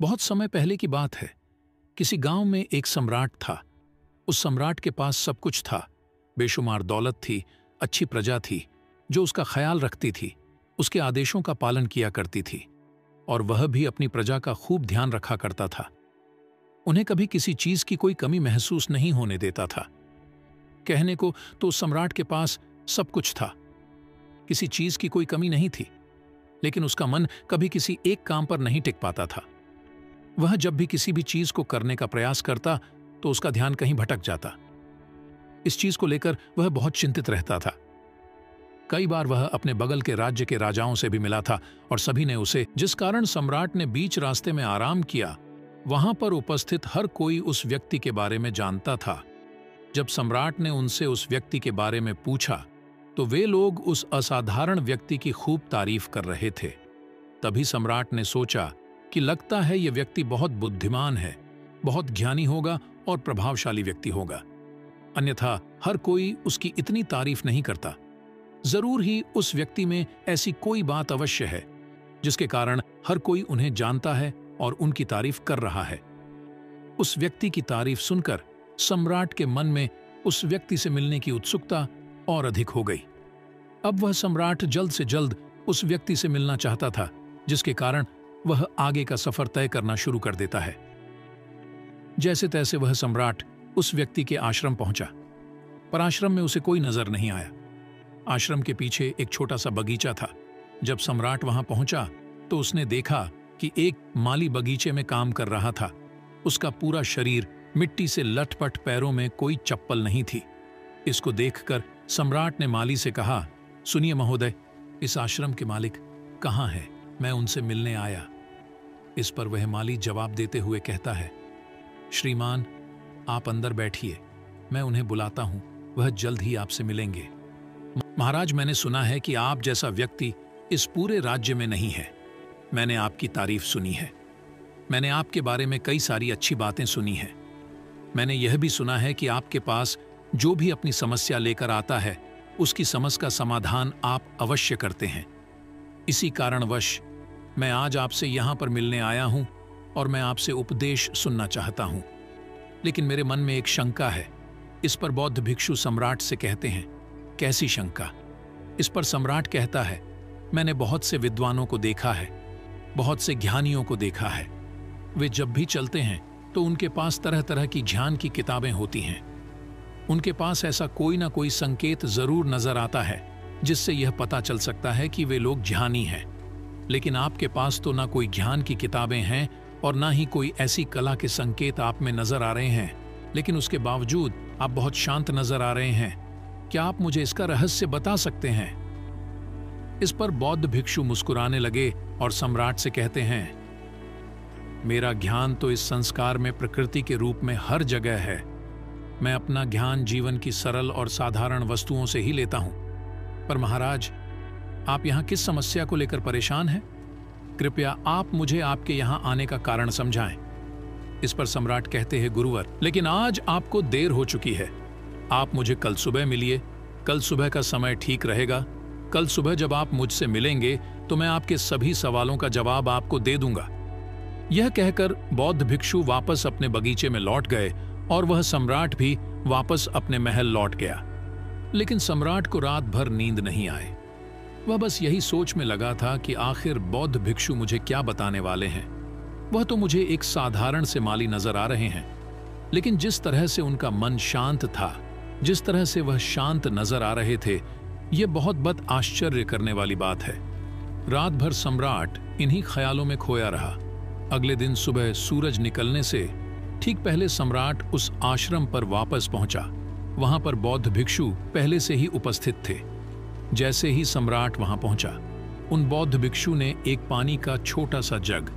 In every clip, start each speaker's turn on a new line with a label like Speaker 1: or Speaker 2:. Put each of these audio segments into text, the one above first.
Speaker 1: बहुत समय पहले की बात है। किसी गाँव में एक सम्राट था। उस सम्राट के पास सब कुछ था। बेशुमार दौलत थी, अच्छी प्रजा थी, जो उसका ख्याल रखती थी, उसके आदेशों का पालन किया करती थी, और वह भी अपनी प्रजा का खूब ध्यान रखा करता था। उन्हें कभी किसी चीज़ की कोई कमी महसूस नहीं होने देता था। कहने को तो सम्राट के पास सब कुछ था। किसी चीज़ की कोई कमी नहीं थी, लेकिन उसका मन कभी किसी एक काम पर नहीं टिक पाता था। वह जब भी किसी भी चीज़ को करने का प्रयास करता तो उसका ध्यान कहीं भटक जाता। इस चीज़ को लेकर वह बहुत चिंतित रहता था। कई बार वह अपने बगल के राज्य के राजाओं से भी मिला था, और सभी ने उसे, जिस कारण सम्राट ने बीच रास्ते में आराम किया, वहाँ पर उपस्थित हर कोई उस व्यक्ति के बारे में जानता था। जब सम्राट ने उनसे उस व्यक्ति के बारे में पूछा तो वे लोग उस असाधारण व्यक्ति की खूब तारीफ़ कर रहे थे। तभी सम्राट ने सोचा कि लगता है यह व्यक्ति बहुत बुद्धिमान है, बहुत ज्ञानी होगा और प्रभावशाली व्यक्ति होगा। अन्यथा हर कोई उसकी इतनी तारीफ़ नहीं करता। ज़रूर ही उस व्यक्ति में ऐसी कोई बात अवश्य है, जिसके कारण हर कोई उन्हें जानता है और उनकी तारीफ़ कर रहा है। उस व्यक्ति की तारीफ़ सुनकर सम्राट के मन में उस व्यक्ति से मिलने की उत्सुकता और अधिक हो गई। अब वह सम्राट जल्द से जल्द उस व्यक्ति से मिलना चाहता था, जिसके कारण वह आगे का सफ़र तय करना शुरू कर देता है। जैसे तैसे वह सम्राट उस व्यक्ति के आश्रम पहुँचा। पर आश्रम में उसे कोई नज़र नहीं आया। आश्रम के पीछे एक छोटा सा बगीचा था। जब सम्राट वहाँ पहुँचा तो उसने देखा कि एक माली बगीचे में काम कर रहा था। उसका पूरा शरीर मिट्टी से लटपट पैरों में कोई चप्पल नहीं थी। इसको देखकर सम्राट ने माली से कहा, सुनिए महोदय, इस आश्रम के मालिक कहाँ है? मैं उनसे मिलने आया। इस पर वह माली जवाब देते हुए कहता है, श्रीमान, आप अंदर बैठिए, मैं उन्हें बुलाता हूँ, वह जल्द ही आपसे मिलेंगे। महाराज, मैंने सुना है कि आप जैसा व्यक्ति इस पूरे राज्य में नहीं है। मैंने आपकी तारीफ़ सुनी है। मैंने आपके बारे में कई सारी अच्छी बातें सुनी हैं। मैंने यह भी सुना है कि आपके पास जो भी अपनी समस्या लेकर आता है, उसकी समस्या का समाधान आप अवश्य करते हैं। इसी कारणवश मैं आज आपसे यहाँ पर मिलने आया हूँ और मैं आपसे उपदेश सुनना चाहता हूँ। लेकिन मेरे मन में एक शंका है। इस पर बौद्ध भिक्षु सम्राट से कहते हैं, कैसी शंका? इस पर सम्राट कहता है, मैंने बहुत से विद्वानों को देखा है, बहुत से ज्ञानियों को देखा है। वे जब भी चलते हैं तो उनके पास तरह तरह की ज्ञान की किताबें होती हैं। उनके पास ऐसा कोई ना कोई संकेत ज़रूर नज़र आता है, जिससे यह पता चल सकता है कि वे लोग ज्ञानी हैं। लेकिन आपके पास तो ना कोई ज्ञान की किताबें हैं और ना ही कोई ऐसी कला के संकेत आप में नज़र आ रहे हैं। लेकिन उसके बावजूद आप बहुत शांत नज़र आ रहे हैं। क्या आप मुझे इसका रहस्य बता सकते हैं? इस पर बौद्ध भिक्षु मुस्कुराने लगे और सम्राट से कहते हैं, मेरा ज्ञान तो इस संस्कार में प्रकृति के रूप में हर जगह है। मैं अपना ज्ञान जीवन की सरल और साधारण वस्तुओं से ही लेता हूँ। पर महाराज आप यहाँ किस समस्या को लेकर परेशान हैं? कृपया आप मुझे आपके यहाँ आने का कारण समझाएँ। इस पर सम्राट कहते हैं, गुरुवर, लेकिन आज आपको देर हो चुकी है। आप मुझे कल सुबह मिलिए। कल सुबह का समय ठीक रहेगा। कल सुबह जब आप मुझसे मिलेंगे तो मैं आपके सभी सवालों का जवाब आपको दे दूँगा। यह कहकर बौद्ध भिक्षु वापस अपने बगीचे में लौट गए और वह सम्राट भी वापस अपने महल लौट गया। लेकिन सम्राट को रात भर नींद नहीं आए वह बस यही सोच में लगा था कि आखिर बौद्ध भिक्षु मुझे क्या बताने वाले हैं। वह तो मुझे एक साधारण से माली नज़र आ रहे हैं। लेकिन जिस तरह से उनका मन शांत था, जिस तरह से वह शांत नज़र आ रहे थे, ये बहुत बद आश्चर्य करने वाली बात है। रात भर सम्राट इन्हीं ख्यालों में खोया रहा। अगले दिन सुबह सूरज निकलने से ठीक पहले सम्राट उस आश्रम पर वापस पहुँचा। वहाँ पर बौद्ध भिक्षु पहले से ही उपस्थित थे। जैसे ही सम्राट वहाँ पहुँचा, उन बौद्ध भिक्षु ने एक पानी का छोटा सा जग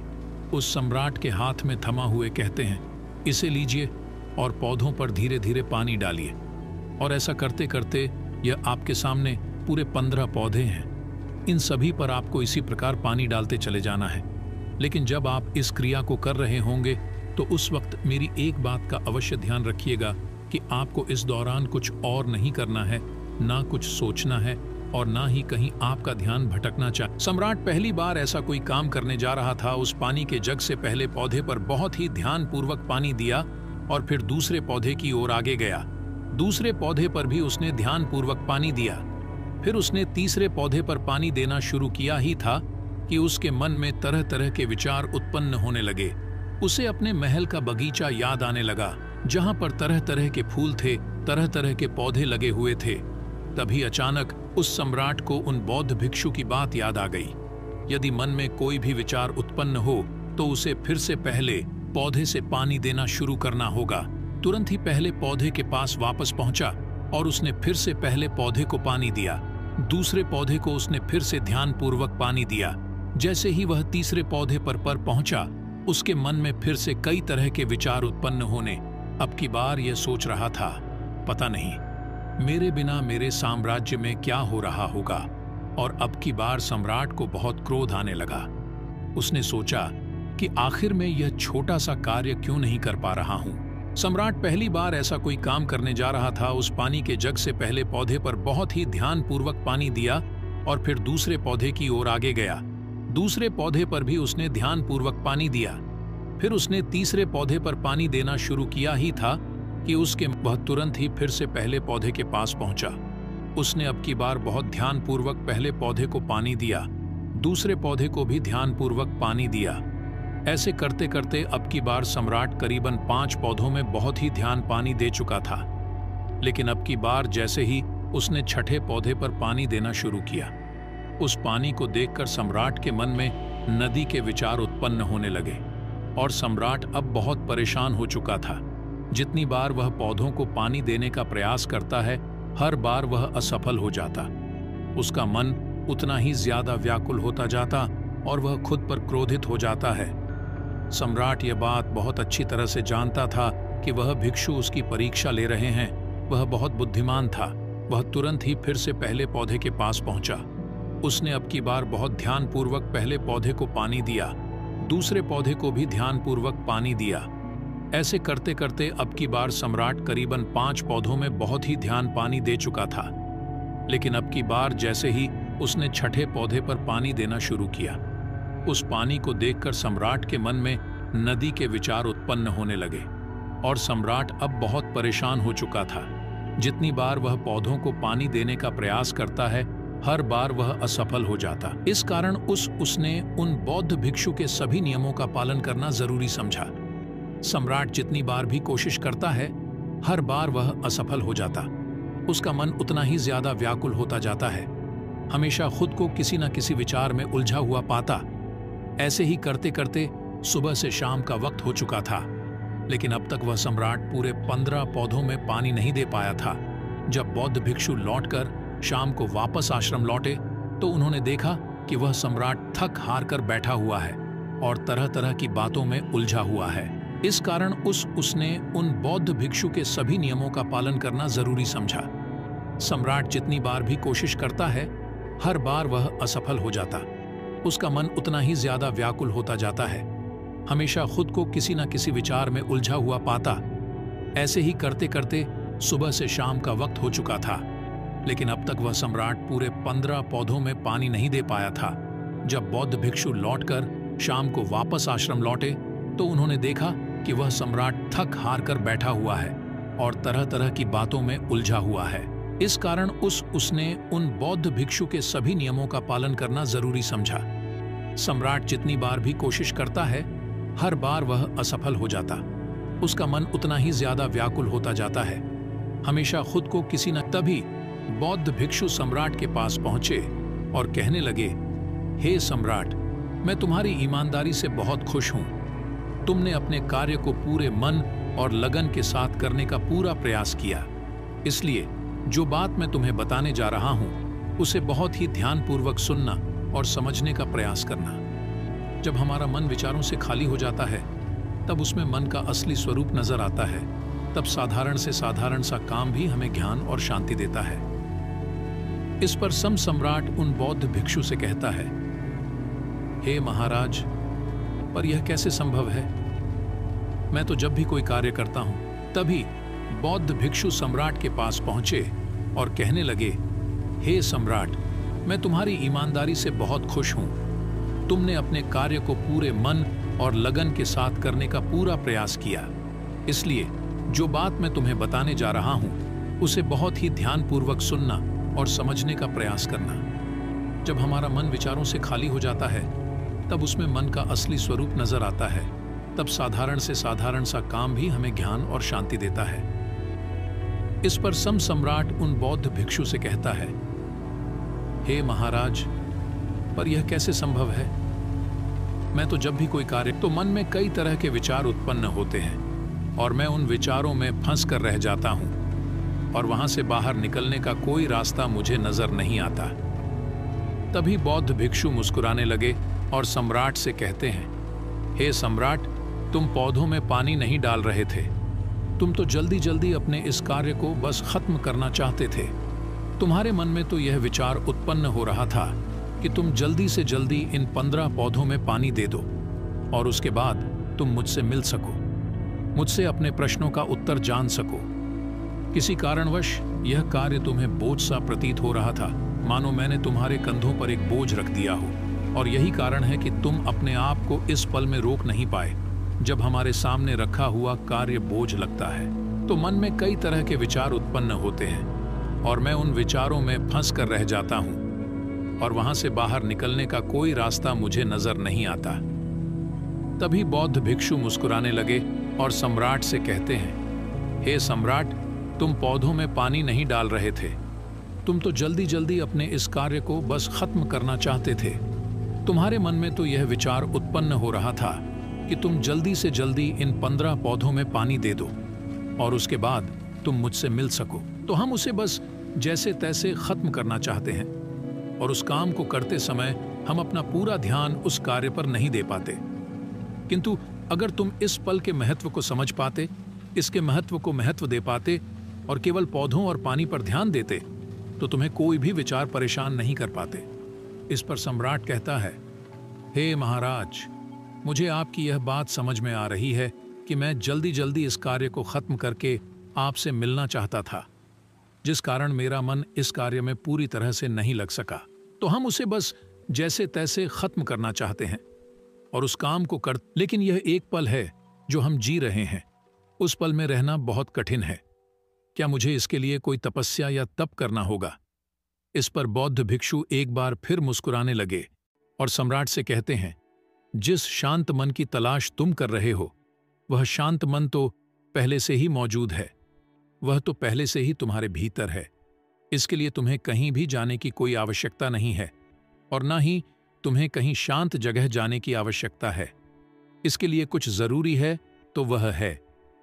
Speaker 1: उस सम्राट के हाथ में थमा हुए कहते हैं, इसे लीजिए और पौधों पर धीरे धीरे पानी डालिए। और ऐसा करते करते यह आपके सामने पूरे पंद्रह पौधे हैं। इन सभी पर आपको इसी प्रकार पानी डालते चले जाना है। लेकिन जब आप इस क्रिया को कर रहे होंगे तो उस वक्त मेरी एक बात का अवश्य ध्यान रखिएगा कि आपको इस दौरान कुछ और नहीं करना है, ना कुछ सोचना है और ना ही कहीं आपका ध्यान भटकना चाहे सम्राट पहली बार ऐसा कोई काम करने जा रहा था, उस पानी के जग से पहले पौधे पर बहुत ही ध्यान पूर्वक पानी दिया और फिर दूसरे पौधे की ओर आगे गया। दूसरे पौधे पर भी उसने ध्यान पूर्वक पानी दिया। फिर उसने तीसरे पौधे पर पानी देना शुरू किया ही था कि उसके मन में तरह तरह के विचार उत्पन्न होने लगे। उसे अपने महल का बगीचा याद आने लगा, जहाँ पर तरह तरह के फूल थे तरह तरह के पौधे लगे हुए थे। तभी अचानक उस सम्राट को उन बौद्ध भिक्षु की बात याद आ गई। यदि मन में कोई भी विचार उत्पन्न हो तो उसे फिर से पहले पौधे से पानी देना शुरू करना होगा। तुरंत ही पहले पौधे के पास वापस पहुँचा और उसने फिर से पहले पौधे को पानी दिया। दूसरे पौधे को उसने फिर से ध्यानपूर्वक पानी दिया। जैसे ही वह तीसरे पौधे पर पर पहुँचा, उसके मन में फिर से कई तरह के विचार उत्पन्न होने। अब की बार यह सोच रहा था, पता नहीं। मेरे बिना मेरे साम्राज्य में क्या हो रहा होगा? और अब की बार सम्राट को बहुत क्रोध आने लगा। उसने सोचा कि आखिर में यह छोटा सा कार्य क्यों नहीं कर पा रहा हूँ? सम्राट पहली बार ऐसा कोई काम करने जा रहा था, उस पानी के जग से पहले पौधे पर बहुत ही ध्यानपूर्वक पानी दिया और फिर दूसरे पौधे की ओर आगे गया। दूसरे पौधे पर भी उसने ध्यानपूर्वक पानी दिया। फिर उसने तीसरे पौधे पर पानी देना शुरू किया ही था कि उसके वह तुरंत ही फिर से पहले पौधे के पास पहुँचा। उसने अब की बार बहुत ध्यानपूर्वक पहले पौधे को पानी दिया, दूसरे पौधे को भी ध्यानपूर्वक पानी दिया। ऐसे करते करते अब की बार सम्राट करीबन पाँच पौधों में बहुत ही ध्यान पानी दे चुका था। लेकिन अब की बार जैसे ही उसने छठे पौधे पर पानी देना शुरू किया, उस पानी को देखकर सम्राट के मन में नदी के विचार उत्पन्न होने लगे और सम्राट अब बहुत परेशान हो चुका था। जितनी बार वह पौधों को पानी देने का प्रयास करता है, हर बार वह असफल हो जाता। उसका मन उतना ही ज़्यादा व्याकुल होता जाता और वह खुद पर क्रोधित हो जाता है। सम्राट यह बात बहुत अच्छी तरह से जानता था कि वह भिक्षु उसकी परीक्षा ले रहे हैं। वह बहुत बुद्धिमान था। वह तुरंत ही फिर से पहले पौधे के पास पहुँचा। उसने अब की बार बहुत ध्यानपूर्वक पहले पौधे को पानी दिया। दूसरे पौधे को भी ध्यानपूर्वक पानी दिया। ऐसे करते करते अब की बार सम्राट करीबन पाँच पौधों में बहुत ही ध्यान पानी दे चुका था। लेकिन अब की बार जैसे ही उसने छठे पौधे पर पानी देना शुरू किया, उस पानी को देखकर सम्राट के मन में नदी के विचार उत्पन्न होने लगे और सम्राट अब बहुत परेशान हो चुका था। जितनी बार वह पौधों को पानी देने का प्रयास करता है, हर बार वह असफल हो जाता। इस कारण उस उसने उन बौद्ध भिक्षु के सभी नियमों का पालन करना ज़रूरी समझा। सम्राट जितनी बार भी कोशिश करता है, हर बार वह असफल हो जाता। उसका मन उतना ही ज़्यादा व्याकुल होता जाता है। हमेशा खुद को किसी न किसी विचार में उलझा हुआ पाता। ऐसे ही करते करते सुबह से शाम का वक्त हो चुका था। लेकिन अब तक वह सम्राट पूरे पंद्रह पौधों में पानी नहीं दे पाया था। जब बौद्ध भिक्षु लौटकर शाम को वापस आश्रम लौटे तो उन्होंने देखा कि वह सम्राट थक हार कर बैठा हुआ है और तरह तरह की बातों में उलझा हुआ है। इस कारण उस उसने उन बौद्ध भिक्षु के सभी नियमों का पालन करना ज़रूरी समझा। सम्राट जितनी बार भी कोशिश करता है, हर बार वह असफल हो जाता। उसका मन उतना ही ज़्यादा व्याकुल होता जाता है। हमेशा खुद को किसी न किसी विचार में उलझा हुआ पाता। ऐसे ही करते करते सुबह से शाम का वक्त हो चुका था। लेकिन अब तक वह सम्राट पूरे पंद्रह पौधों में पानी नहीं दे पाया था। जब बौद्ध भिक्षु लौटकर शाम को वापस आश्रम लौटे तो उन्होंने देखा कि वह सम्राट थक हार कर बैठा हुआ है और तरह तरह की बातों में उलझा हुआ है। इस कारण उस, उसने उन बौद्ध भिक्षु के सभी नियमों का पालन करना ज़रूरी समझा। सम्राट जितनी बार भी कोशिश करता है, हर बार वह असफल हो जाता। उसका मन उतना ही ज़्यादा व्याकुल होता जाता है। हमेशा खुद को किसी न तभी बौद्ध भिक्षु सम्राट के पास पहुँचे और कहने लगे, हे सम्राट, मैं तुम्हारी ईमानदारी से बहुत खुश हूँ। तुमने अपने कार्य को पूरे मन और लगन के साथ करने का पूरा प्रयास किया। इसलिए, जो बात मैं तुम्हें बताने जा रहा हूँ, उसे बहुत ही ध्यानपूर्वक सुनना और समझने का प्रयास करना। जब हमारा मन विचारों से खाली हो जाता है, तब उसमें मन का असली स्वरूप नज़र आता है। तब साधारण से साधारण सा काम भी हमें ज्ञान और शांति देता है। इस पर सम सम्राट उन बौद्ध भिक्षु से कहता है, हे महाराज पर यह कैसे संभव है? मैं तो जब भी कोई कार्य करता हूँ, तभी बौद्ध भिक्षु सम्राट के पास पहुँचे और कहने लगे, हे सम्राट, मैं तुम्हारी ईमानदारी से बहुत खुश हूँ। तुमने अपने कार्य को पूरे मन और लगन के साथ करने का पूरा प्रयास किया। इसलिए जो बात मैं तुम्हें बताने जा रहा हूँ, उसे बहुत ही ध्यानपूर्वक सुनना और समझने का प्रयास करना। जब हमारा मन विचारों से खाली हो जाता है तब उसमें मन का असली स्वरूप नज़र आता है। तब साधारण से साधारण सा काम भी हमें ज्ञान और शांति देता है। इस पर सम सम्राट उन बौद्ध भिक्षु से कहता है, हे महाराज, पर यह कैसे संभव है? मैं तो जब भी कोई कार्य तो मन में कई तरह के विचार उत्पन्न होते हैं, और मैं उन विचारों में फंस कर रह जाता हूँ, और वहाँ से बाहर निकलने का कोई रास्ता मुझे नज़र नहीं आता। तभी बौद्ध भिक्षु मुस्कुराने लगे और सम्राट से कहते हैं, हे सम्राट, तुम पौधों में पानी नहीं डाल रहे थे। तुम तो जल्दी जल्दी अपने इस कार्य को बस खत्म करना चाहते थे। तुम्हारे मन में तो यह विचार उत्पन्न हो रहा था कि तुम जल्दी से जल्दी इन पंद्रह पौधों में पानी दे दो और उसके बाद तुम मुझसे मिल सको। मुझसे अपने प्रश्नों का उत्तर जान सको। किसी कारणवश यह कार्य तुम्हें बोझ सा प्रतीत हो रहा था। मानो मैंने तुम्हारे कंधों पर एक बोझ रख दिया हो। और यही कारण है कि तुम अपने आप को इस पल में रोक नहीं पाए, जब हमारे सामने रखा हुआ कार्य बोझ लगता है। तो मन में कई तरह के विचार उत्पन्न होते हैं, और मैं उन विचारों में फंस कर रह जाता हूँ, और वहाँ से बाहर निकलने का कोई रास्ता मुझे नज़र नहीं आता। तभी बौद्ध भिक्षु मुस्कुराने लगे और सम्राट से कहते हैं, हे सम्राट, तुम पौधों में पानी नहीं डाल रहे थे। तुम तो जल्दी जल्दी अपने इस कार्य को बस खत्म करना चाहते थे। तुम्हारे मन में तो यह विचार उत्पन्न हो रहा था कि तुम जल्दी से जल्दी इन पंद्रह पौधों में पानी दे दो, और उसके बाद तुम मुझसे मिल सको। तो हम उसे बस जैसे तैसे खत्म करना चाहते हैं, और उस काम को करते समय हम अपना पूरा ध्यान उस कार्य पर नहीं दे पाते। किंतु अगर तुम इस पल के महत्व को समझ पाते, इसके महत्व को महत्व दे पाते, और केवल पौधों और पानी पर ध्यान देते तो तुम्हें कोई भी विचार परेशान नहीं कर पाते। इस पर सम्राट कहता है, हे महाराज, मुझे आपकी यह बात समझ में आ रही है कि मैं जल्दी जल्दी इस कार्य को खत्म करके आपसे मिलना चाहता था। जिस कारण मेरा मन इस कार्य में पूरी तरह से नहीं लग सका तो हम उसे बस जैसे तैसे खत्म करना चाहते हैं और उस काम को कर, लेकिन यह एक पल है जो हम जी रहे हैं। उस पल में रहना बहुत कठिन है। क्या मुझे इसके लिए कोई तपस्या या तप करना होगा? इस पर बौद्ध भिक्षु एक बार फिर मुस्कुराने लगे और सम्राट से कहते हैं, जिस शांत मन की तलाश तुम कर रहे हो, वह शांत मन तो पहले से ही मौजूद है, वह तो पहले से ही तुम्हारे भीतर है। इसके लिए तुम्हें कहीं भी जाने की कोई आवश्यकता नहीं है और न ही तुम्हें कहीं शांत जगह जाने की आवश्यकता है। इसके लिए कुछ ज़रूरी है तो वह है।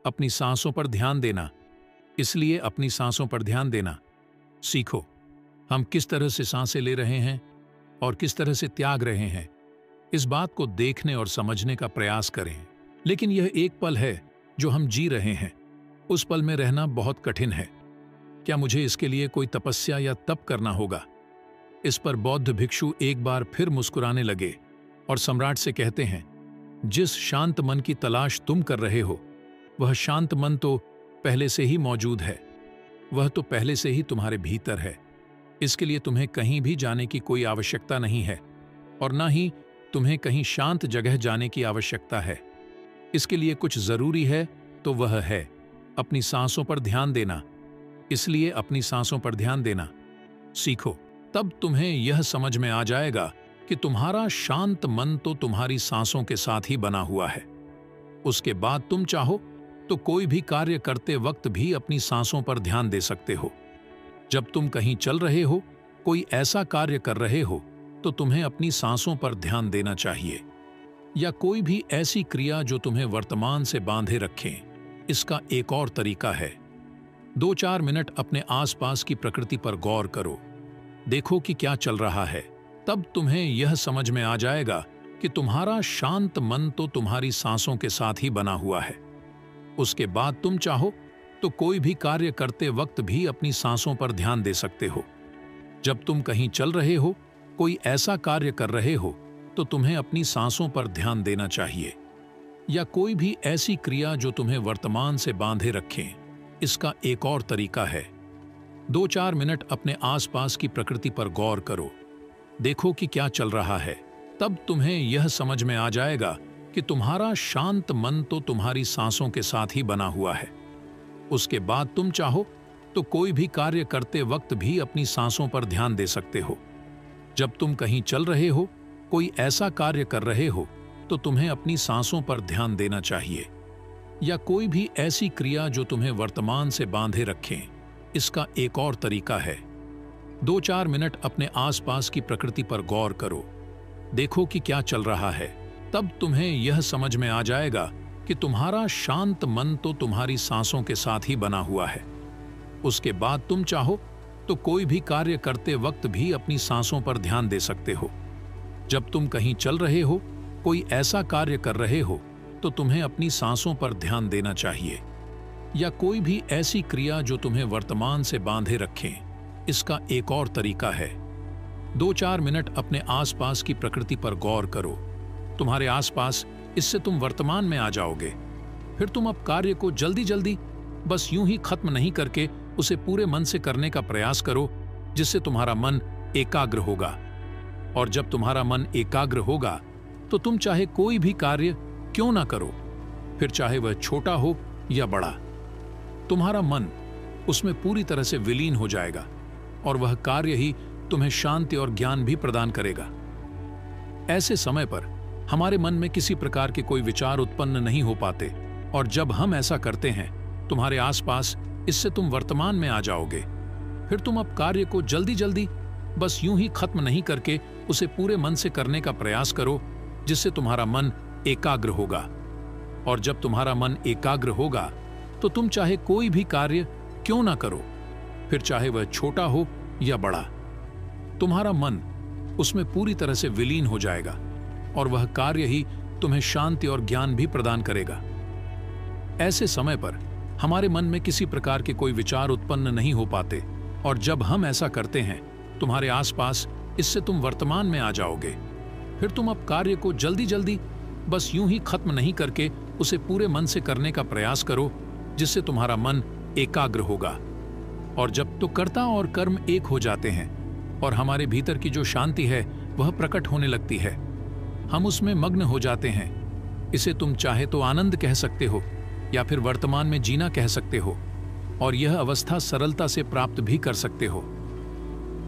Speaker 1: अपनी सांसों पर ध्यान देना, इसलिए अपनी सांसों पर ध्यान देना। सीखो। हम किस तरह से साँसें ले रहे हैं और किस तरह से त्याग रहे हैं, इस बात को देखने और समझने का प्रयास करें। लेकिन यह एक पल है जो हम जी रहे हैं। उस पल में रहना बहुत कठिन है। क्या मुझे इसके लिए कोई तपस्या या तप करना होगा? इस पर बौद्ध भिक्षु एक बार फिर मुस्कुराने लगे और सम्राट से कहते हैं, जिस शांत मन की तलाश तुम कर रहे हो, वह शांत मन तो पहले से ही मौजूद है। वह तो पहले से ही तुम्हारे भीतर है। इसके लिए तुम्हें कहीं भी जाने की कोई आवश्यकता नहीं है, और न ही तुम्हें कहीं शांत जगह जाने की आवश्यकता है। इसके लिए कुछ ज़रूरी है तो वह है, अपनी सांसों पर ध्यान देना। इसलिए अपनी सांसों पर ध्यान देना। सीखो, तब तुम्हें यह समझ में आ जाएगा कि तुम्हारा शांत मन तो तुम्हारी सांसों के साथ ही बना हुआ है। उसके बाद तुम चाहो तो कोई भी कार्य करते वक्त भी अपनी सांसों पर ध्यान दे सकते हो। जब तुम कहीं चल रहे हो, कोई ऐसा कार्य कर रहे हो तो तुम्हें अपनी सांसों पर ध्यान देना चाहिए। या कोई भी ऐसी क्रिया जो तुम्हें वर्तमान से बांधे रखें, इसका एक और तरीका है। दो चार मिनट अपने आसपास की प्रकृति पर गौर करो। देखो कि क्या चल रहा है। तब तुम्हें यह समझ में आ जाएगा कि तुम्हारा शांत मन तो तुम्हारी सांसों के साथ ही बना हुआ है। उसके बाद तुम चाहो तो कोई भी कार्य करते वक्त भी अपनी सांसों पर ध्यान दे सकते हो। जब तुम कहीं चल रहे हो, कोई ऐसा कार्य कर रहे हो तो तुम्हें अपनी सांसों पर ध्यान देना चाहिए। या कोई भी ऐसी क्रिया जो तुम्हें वर्तमान से बांधे रखें, इसका एक और तरीका है। दो चार मिनट अपने आसपास की प्रकृति पर गौर करो। देखो कि क्या चल रहा है। तब तुम्हें यह समझ में आ जाएगा कि तुम्हारा शांत मन तो तुम्हारी सांसों के साथ ही बना हुआ है। उसके बाद तुम चाहो तो कोई भी कार्य करते वक्त भी अपनी सांसों पर ध्यान दे सकते हो। जब तुम कहीं चल रहे हो, कोई ऐसा कार्य कर रहे हो तो तुम्हें अपनी सांसों पर ध्यान देना चाहिए। या कोई भी ऐसी क्रिया जो तुम्हें वर्तमान से बांधे रखें, इसका एक और तरीका है। दो चार मिनट अपने आसपास की प्रकृति पर गौर करो। देखो कि क्या चल रहा है, तब तुम्हें यह समझ में आ जाएगा कि तुम्हारा शांत मन तो तुम्हारी सांसों के साथ ही बना हुआ है। उसके बाद तुम चाहो तो कोई भी कार्य करते वक्त भी अपनी सांसों पर ध्यान दे सकते हो। जब तुम कहीं चल रहे हो, कोई ऐसा कार्य कर रहे हो तो तुम्हें अपनी सांसों पर ध्यान देना चाहिए। या कोई भी ऐसी क्रिया जो तुम्हें वर्तमान से बांधे रखें, इसका एक और तरीका है। दो चार मिनट अपने आसपास की प्रकृति पर गौर करो। तुम्हारे आसपास इससे तुम वर्तमान में आ जाओगे। फिर तुम अब कार्य को जल्दी जल्दी बस यूँ ही खत्म नहीं करके उसे पूरे मन से करने का प्रयास करो, जिससे तुम्हारा मन एकाग्र होगा। और जब तुम्हारा मन एकाग्र होगा तो तुम चाहे कोई भी कार्य क्यों ना करो, फिर चाहे वह छोटा हो या बड़ा, तुम्हारा मन उसमें पूरी तरह से विलीन हो जाएगा, और वह कार्य ही तुम्हें शांति और ज्ञान भी प्रदान करेगा। ऐसे समय पर हमारे मन में किसी प्रकार के कोई विचार उत्पन्न नहीं हो पाते, और जब हम ऐसा करते हैं, तुम्हारे आसपास इससे तुम वर्तमान में आ जाओगे। फिर तुम अब कार्य को जल्दी जल्दी बस यूँ ही खत्म नहीं करके उसे पूरे मन से करने का प्रयास करो, जिससे तुम्हारा मन एकाग्र होगा। और जब तुम्हारा मन एकाग्र होगा तो तुम चाहे कोई भी कार्य क्यों ना करो, फिर चाहे वह छोटा हो या बड़ा, तुम्हारा मन उसमें पूरी तरह से विलीन हो जाएगा। और वह कार्य ही तुम्हें शांति और ज्ञान भी प्रदान करेगा। ऐसे समय पर हमारे मन में किसी प्रकार के कोई विचार उत्पन्न नहीं हो पाते, और जब हम ऐसा करते हैं, तुम्हारे आसपास इससे तुम वर्तमान में आ जाओगे। फिर तुम अब कार्य को जल्दी जल्दी बस यूँ ही खत्म नहीं करके उसे पूरे मन से करने का प्रयास करो, जिससे तुम्हारा मन एकाग्र होगा। और जब तो कर्ता और कर्म एक हो जाते हैं, और हमारे भीतर की जो शांति है, वह प्रकट होने लगती है। हम उसमें मग्न हो जाते हैं। इसे तुम चाहे तो आनंद कह सकते हो, या फिर वर्तमान में जीना कह सकते हो, और यह अवस्था सरलता से प्राप्त भी कर सकते हो।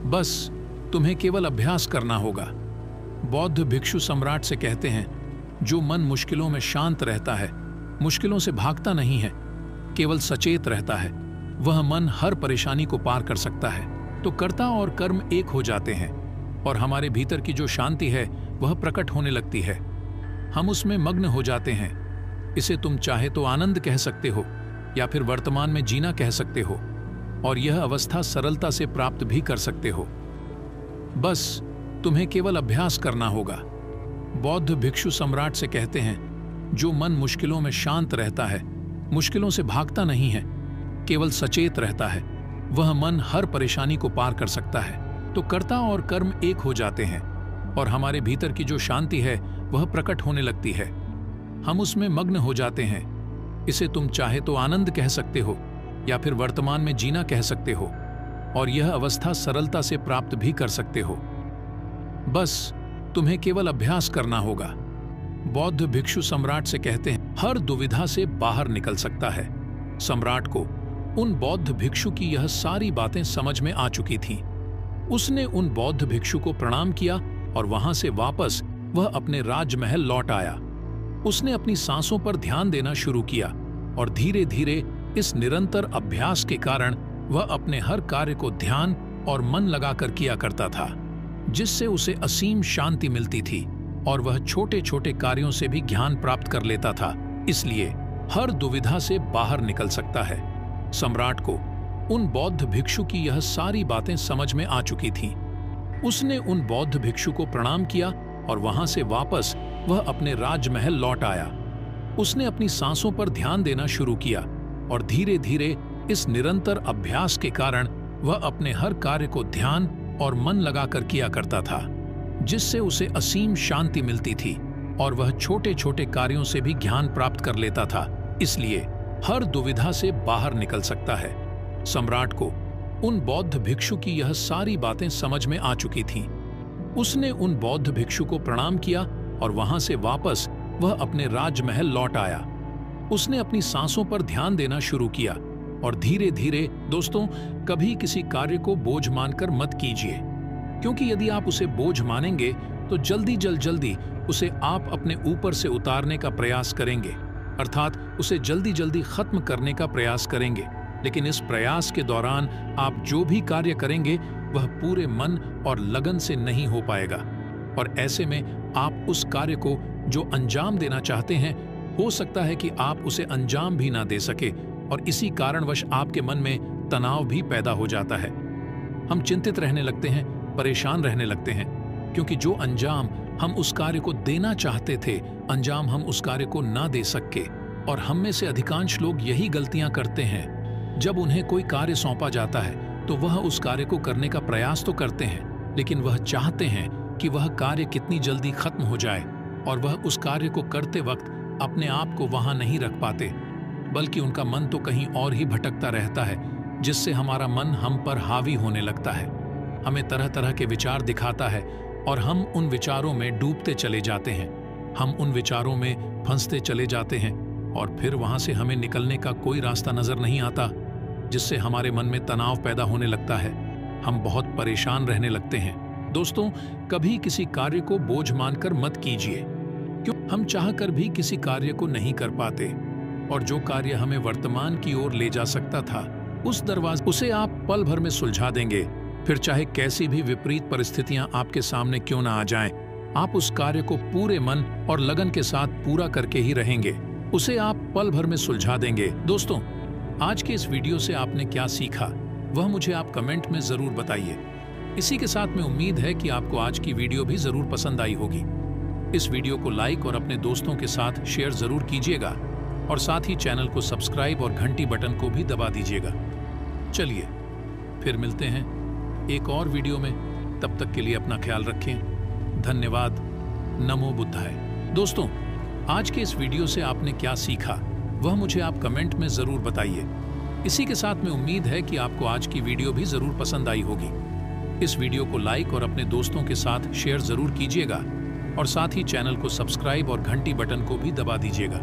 Speaker 1: बस, तुम्हें केवल अभ्यास करना होगा। बौद्ध भिक्षु सम्राट से कहते हैं, जो मन मुश्किलों में शांत रहता है, मुश्किलों से भागता नहीं है, केवल सचेत रहता है, वह मन हर परेशानी को पार कर सकता है। तो कर्ता और कर्म एक हो जाते हैं, और हमारे भीतर की जो शांति है वह प्रकट होने लगती है। हम उसमें मग्न हो जाते हैं। इसे तुम चाहे तो आनंद कह सकते हो, या फिर वर्तमान में जीना कह सकते हो, और यह अवस्था सरलता से प्राप्त भी कर सकते हो। बस, तुम्हें केवल अभ्यास करना होगा। बौद्ध भिक्षु सम्राट से कहते हैं, जो मन मुश्किलों में शांत रहता है, मुश्किलों से भागता नहीं है, केवल सचेत रहता है, वह मन हर परेशानी को पार कर सकता है। तो कर्ता और कर्म एक हो जाते हैं। और हमारे भीतर की जो शांति है, वह प्रकट होने लगती है। हम उसमें मग्न हो जाते हैं। इसे तुम चाहे तो आनंद कह सकते हो, या फिर वर्तमान में जीना कह सकते हो, और यह अवस्था सरलता से प्राप्त भी कर सकते हो। बस, तुम्हें केवल अभ्यास करना होगा। बौद्ध भिक्षु सम्राट से कहते हैं, हर दुविधा से बाहर निकल सकता है। सम्राट को, उन बौद्ध भिक्षु की यह सारी बातें समझ में आ चुकी थीं। उसने उन बौद्ध भिक्षु को प्रणाम किया और वहाँ से वापस वह अपने राजमहल लौट आया। उसने अपनी सांसों पर ध्यान देना शुरू किया और धीरे धीरे इस निरंतर अभ्यास के कारण वह अपने हर कार्य को ध्यान और मन लगाकर किया करता था, जिससे उसे असीम शांति मिलती थी और वह छोटे छोटे कार्यों से भी ज्ञान प्राप्त कर लेता था। इसलिए हर दुविधा से बाहर निकल सकता है। सम्राट को, उन बौद्ध भिक्षु की यह सारी बातें समझ में आ चुकी थीं। उसने उन बौद्ध भिक्षु को प्रणाम किया और वहाँ से वापस वह अपने राजमहल लौट आया। उसने अपनी सांसों पर ध्यान देना शुरू किया और धीरे धीरे इस निरंतर अभ्यास के कारण वह अपने हर कार्य को ध्यान और मन लगाकर किया करता था, जिससे उसे असीम शांति मिलती थी और वह छोटे छोटे कार्यों से भी ज्ञान प्राप्त कर लेता था, इसलिए हर दुविधा से बाहर निकल सकता है। सम्राट को उन बौद्ध भिक्षु की यह सारी बातें समझ में आ चुकी थीं। उसने उन बौद्ध भिक्षु को प्रणाम किया और वहाँ से वापस वह अपने राजमहल लौट आया उसने अपनी सांसों पर ध्यान देना शुरू किया और धीरे धीरे दोस्तों, कभी किसी कार्य को बोझ मानकर मत कीजिए, क्योंकि यदि आप उसे बोझ मानेंगे तो जल्दी, जल्द, जल्दी उसे आप अपने ऊपर से उतारने का प्रयास करेंगे, अर्थात उसे जल्दी जल्दी खत्म करने का प्रयास करेंगे लेकिन इस प्रयास के दौरान आप जो भी कार्य करेंगे, वह पूरे मन और लगन से नहीं हो पाएगा। और ऐसे में आप उस कार्य को जो अंजाम देना चाहते हैं, हो सकता है कि आप उसे अंजाम भी ना दे सके और इसी कारणवश आपके मन में तनाव भी पैदा हो जाता है। हम चिंतित रहने लगते हैं, परेशान रहने लगते हैं, क्योंकि जो अंजाम हम उस कार्य को देना चाहते थे, अंजाम हम उस कार्य को ना दे सके। और हम में से अधिकांश लोग यही गलतियाँ करते हैं। जब उन्हें कोई कार्य सौंपा जाता है तो वह उस कार्य को करने का प्रयास तो करते हैं, लेकिन वह चाहते हैं कि वह कार्य कितनी जल्दी खत्म हो जाए और वह उस कार्य को करते वक्त अपने आप को वहाँ नहीं रख पाते, बल्कि उनका मन तो कहीं और ही भटकता रहता है, जिससे हमारा मन हम पर हावी होने लगता है। हमें तरह तरह के विचार दिखाता है और हम उन विचारों में डूबते चले जाते हैं। हम उन विचारों में फंसते चले जाते हैं और फिर वहाँ से हमें निकलने का कोई रास्ता नज़र नहीं आता। जिससे हमारे मन में तनाव पैदा होने लगता है। हम बहुत परेशान रहने लगते हैं। दोस्तों कभी किसी कार्य को बोझ मानकर मत कीजिए। क्यों? हम चाहकर भी किसी कार्य को नहीं कर पाते। और जो कार्य हमें वर्तमान की ओर ले जा सकता था उस दरवाजे उसे आप पल भर में सुलझा देंगे। फिर चाहे कैसी भी विपरीत परिस्थितियाँ आपके सामने क्यों ना आ जाएँ, आप उस कार्य को पूरे मन और लगन के साथ पूरा करके ही रहेंगे। उसे आप पल भर में सुलझा देंगे। दोस्तों आज के इस वीडियो से आपने क्या सीखा, वह मुझे आप कमेंट में ज़रूर बताइए। इसी के साथ में उम्मीद है कि आपको आज की वीडियो भी ज़रूर पसंद आई होगी। इस वीडियो को लाइक और अपने दोस्तों के साथ शेयर ज़रूर कीजिएगा और साथ ही चैनल को सब्सक्राइब और घंटी बटन को भी दबा दीजिएगा। चलिए, फिर मिलते हैं एक और वीडियो में। तब तक के लिए अपना ख्याल रखें। धन्यवाद। नमो बुद्धाय। दोस्तों, आज के इस वीडियो से आपने क्या सीखा वह मुझे आप कमेंट में ज़रूर बताइए। इसी के साथ में उम्मीद है कि आपको आज की वीडियो भी ज़रूर पसंद आई होगी। इस वीडियो को लाइक और अपने दोस्तों के साथ शेयर ज़रूर कीजिएगा और साथ ही चैनल को सब्सक्राइब और घंटी बटन को भी दबा दीजिएगा।